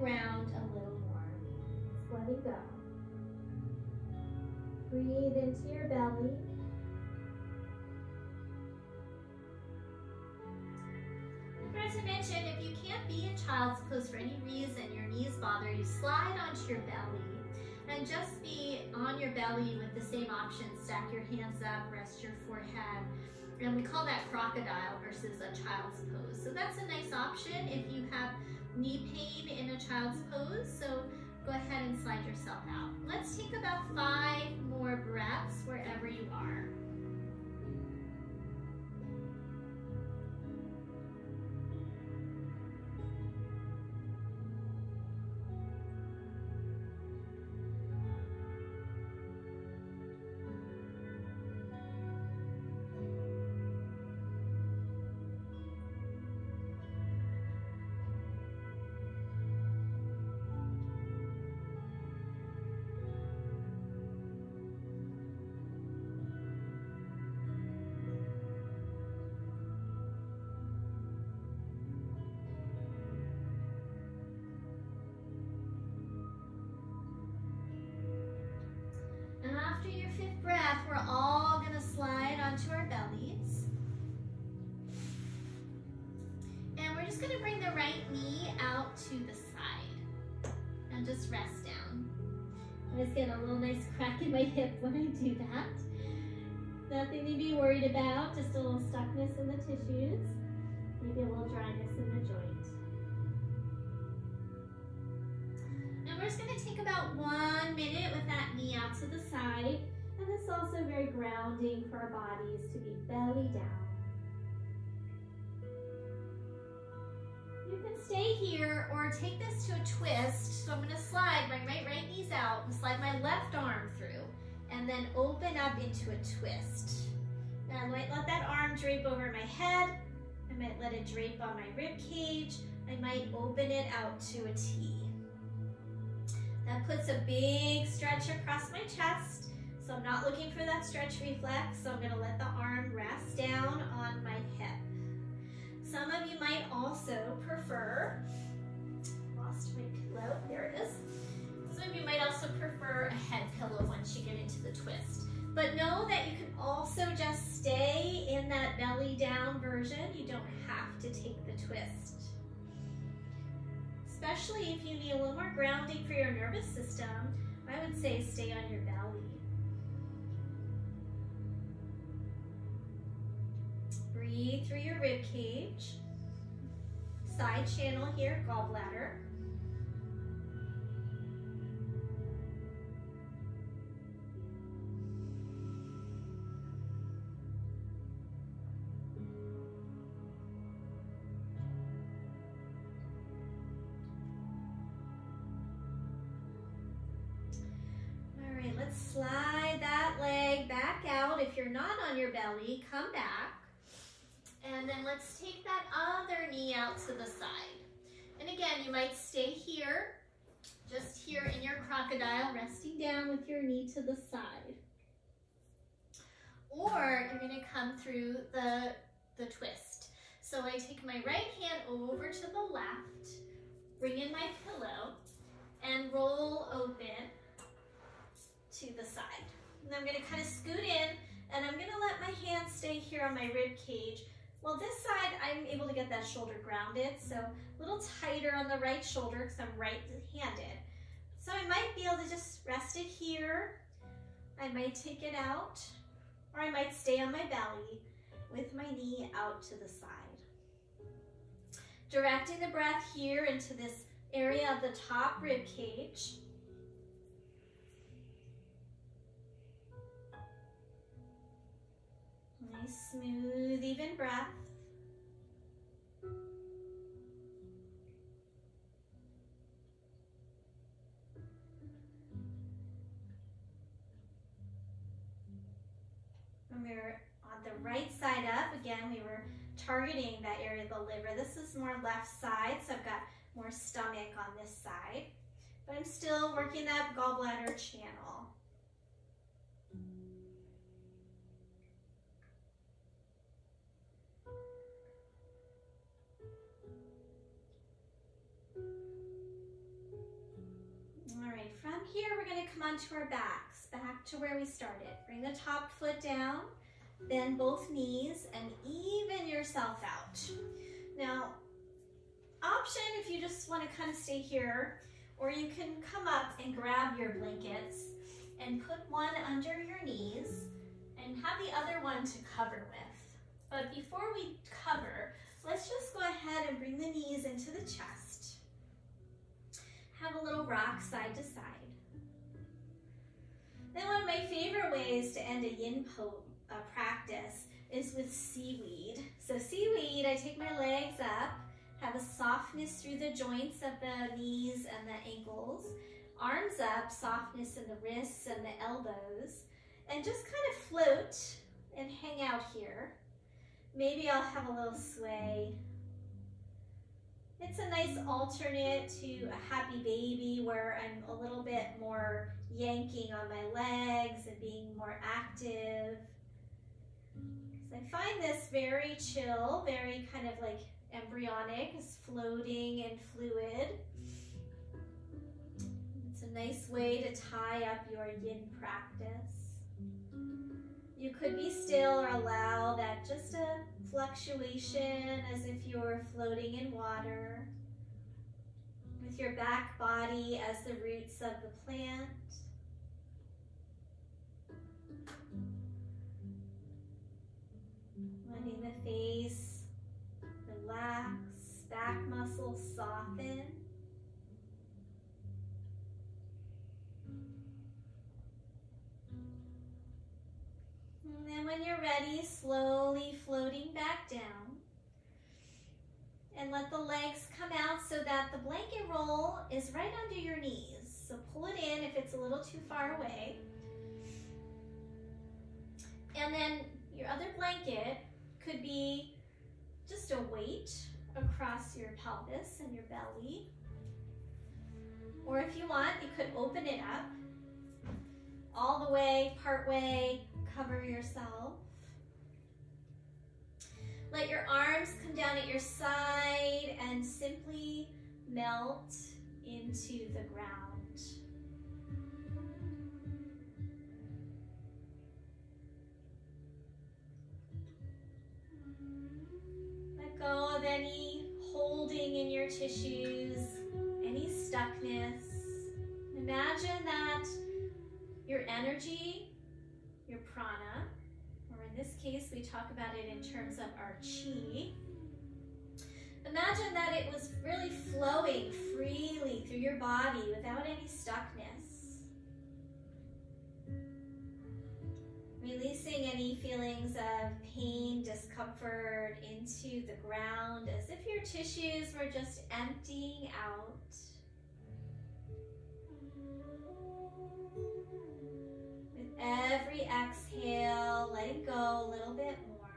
Ground a little more. go. Breathe into your belly. Forgot to mention, if you can't be in child's pose for any reason, your knees bother you, slide onto your belly and just be on your belly with the same option. Stack your hands up, rest your forehead. And we call that crocodile versus a child's pose. So that's a nice option if you have knee pain in a child's pose. So go ahead and slide yourself out. Let's take about five more breaths wherever you are. To the side. And just rest down. I just get a little nice crack in my hip when I do that. Nothing to be worried about, just a little stuckness in the tissues. Maybe a little dryness in the joint. And we're just gonna take about one minute with that knee out to the side. And it's also very grounding for our bodies to be belly down. Stay here or take this to a twist. So I'm gonna slide my right right knees out and slide my left arm through and then open up into a twist. And I might let that arm drape over my head. I might let it drape on my rib cage. I might open it out to a T. That puts a big stretch across my chest so I'm not looking for that stretch reflex, so I'm gonna let the arm rest down on my hip. Some of you might also prefer, lost my pillow, there it is. Some of you might also prefer a head pillow once you get into the twist. But know that you can also just stay in that belly down version. You don't have to take the twist. Especially if you need a little more grounding for your nervous system, I would say stay on your belly. Breathe through your rib cage. Side channel here, gallbladder. All right, let's slide that leg back out. If you're not on your belly, come back. And then let's take that other knee out to the side. And again, you might stay here, just here in your crocodile, resting down with your knee to the side. Or you're gonna come through the, the twist. So I take my right hand over to the left, bring in my pillow, and roll open to the side. And I'm gonna kind of scoot in, and I'm gonna let my hand stay here on my rib cage, well, this side, I'm able to get that shoulder grounded, so a little tighter on the right shoulder because I'm right-handed. So I might be able to just rest it here. I might take it out, or I might stay on my belly with my knee out to the side. Directing the breath here into this area of the top rib cage. Nice, smooth, even breath. When we were on the right side up, again, we were targeting that area of the liver. This is more left side, so I've got more stomach on this side. But I'm still working that gallbladder channel. Come onto our backs, back to where we started. Bring the top foot down, bend both knees, and even yourself out. Now, option if you just want to kind of stay here, or you can come up and grab your blankets and put one under your knees and have the other one to cover with. But before we cover, let's just go ahead and bring the knees into the chest. Have a little rock side to side. Then one of my favorite ways to end a yin po uh, practice is with seaweed. So seaweed, I take my legs up, have a softness through the joints of the knees and the ankles, arms up, softness in the wrists and the elbows, and just kind of float and hang out here. Maybe I'll have a little sway. It's a nice alternate to a happy baby where I'm a little bit more yanking on my legs and being more active. I find this very chill, very kind of like embryonic, it's floating and fluid. It's a nice way to tie up your yin practice. You could be still or allow that just a fluctuation as if you were floating in water your back body as the roots of the plant. Letting the face relax, back muscles soften. And then when you're ready, slowly floating back down. And let the legs come out so that the blanket roll is right under your knees. So pull it in if it's a little too far away. And then your other blanket could be just a weight across your pelvis and your belly. Or if you want, you could open it up all the way, part way, cover yourself. Let your arms come down at your side and simply melt into the ground. Let go of any holding in your tissues, any stuckness. Imagine that your energy your prana, or in this case, we talk about it in terms of our chi. Imagine that it was really flowing freely through your body without any stuckness. Releasing any feelings of pain, discomfort into the ground as if your tissues were just emptying out. Bit more.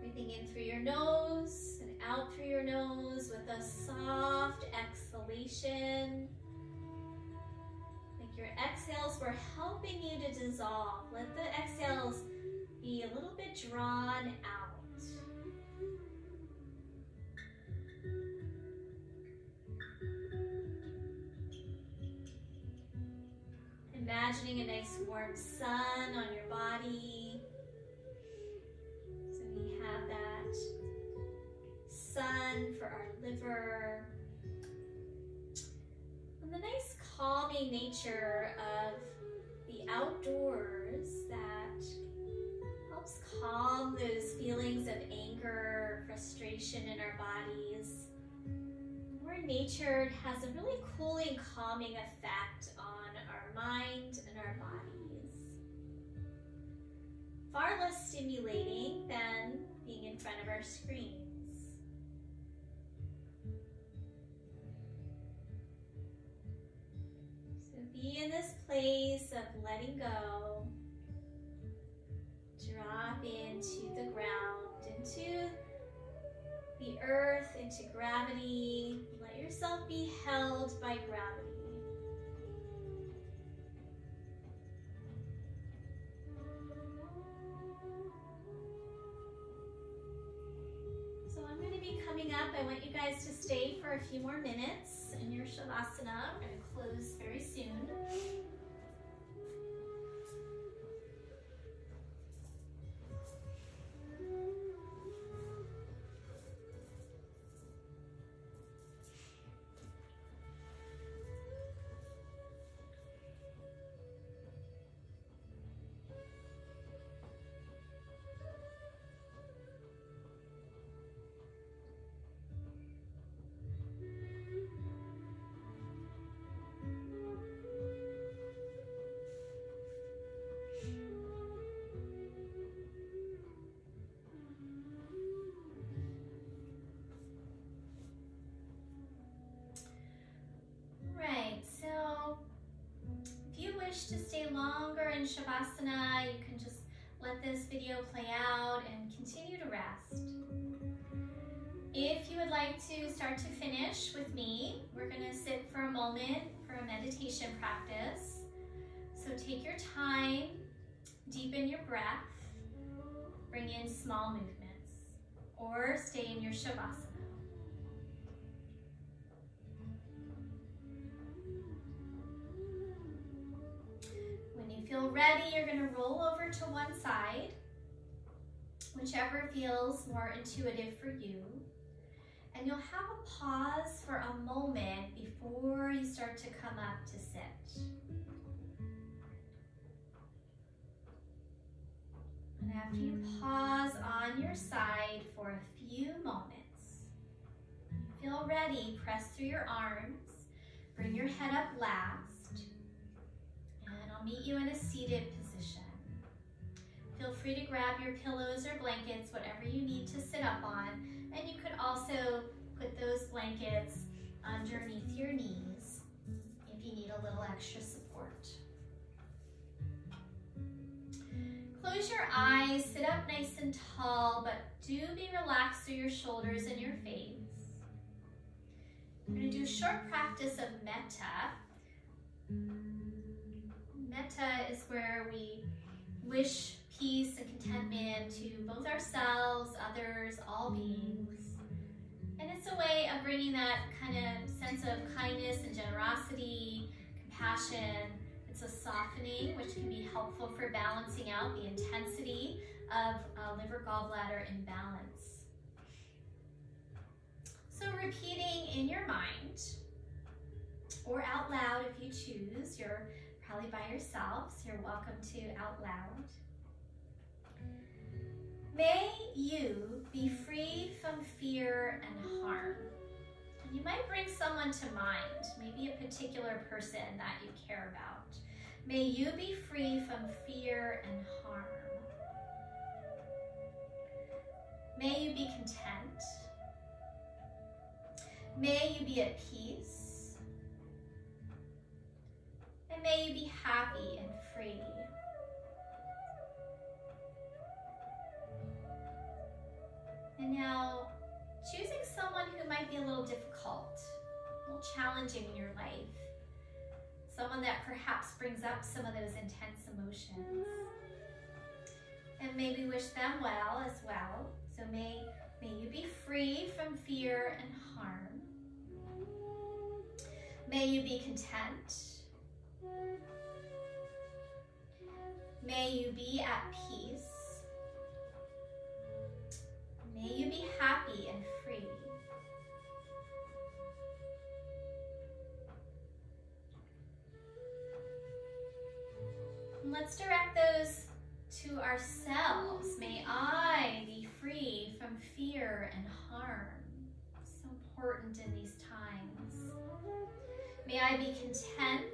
Breathing in through your nose and out through your nose with a soft exhalation. Like your exhales were helping you to dissolve. Let the exhales be a little bit drawn out. Imagining a nice warm sun on your body. So we have that sun for our liver. And the nice calming nature of the outdoors that helps calm those feelings of anger, frustration in our bodies. More nature has a really cooling, calming effect on mind and our bodies. Far less stimulating than being in front of our screens. So be in this place of letting go. Drop into the ground, into the earth, into gravity. Let yourself be held by gravity. Up, I want you guys to stay for a few more minutes in your Shavasana. We're going to close very soon. In Shavasana, you can just let this video play out and continue to rest. If you would like to start to finish with me, we're going to sit for a moment for a meditation practice. So take your time, deepen your breath, bring in small movements, or stay in your Shavasana. Ready, you're going to roll over to one side, whichever feels more intuitive for you. And you'll have a pause for a moment before you start to come up to sit. And after you pause on your side for a few moments, feel ready, press through your arms, bring your head up last, I'll meet you in a seated position. Feel free to grab your pillows or blankets, whatever you need to sit up on, and you could also put those blankets underneath your knees if you need a little extra support. Close your eyes, sit up nice and tall, but do be relaxed through your shoulders and your face. We're going to do a short practice of metta. Metta is where we wish peace and contentment to both ourselves, others, all beings. And it's a way of bringing that kind of sense of kindness and generosity, compassion. It's a softening, which can be helpful for balancing out the intensity of uh, liver gallbladder imbalance. So repeating in your mind or out loud if you choose. You're probably by yourselves. you're welcome to out loud. May you be free from fear and harm. You might bring someone to mind, maybe a particular person that you care about. May you be free from fear and harm. May you be content. May you be at peace. May you be happy and free. And now, choosing someone who might be a little difficult, a little challenging in your life, someone that perhaps brings up some of those intense emotions. And maybe wish them well as well. So may, may you be free from fear and harm. May you be content. May you be at peace. May you be happy and free. Let's direct those to ourselves. May I be free from fear and harm. So important in these times. May I be content.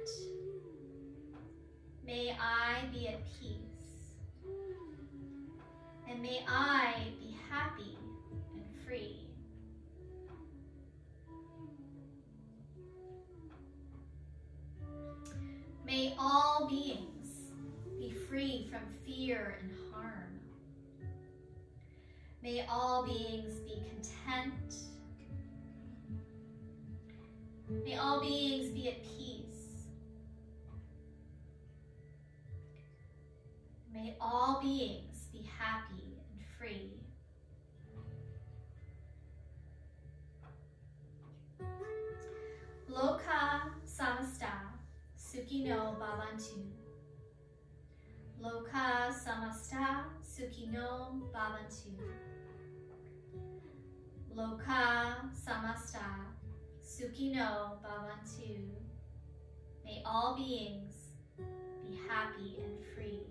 All beings be happy and free.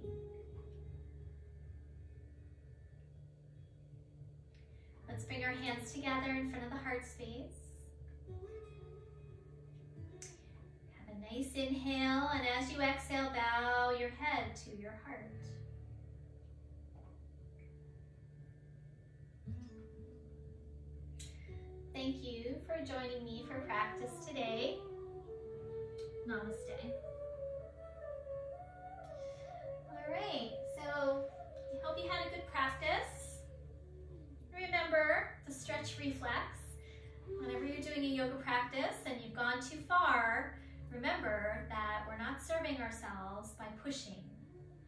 Let's bring our hands together in front of the heart space. Have a nice inhale, and as you exhale, bow your head to your heart. Thank you for joining me for practice today. Namaste. Doing a yoga practice and you've gone too far, remember that we're not serving ourselves by pushing.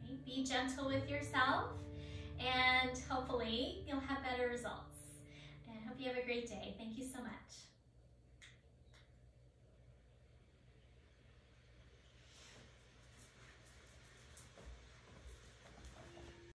Right? Be gentle with yourself and hopefully you'll have better results. And I hope you have a great day. Thank you so much.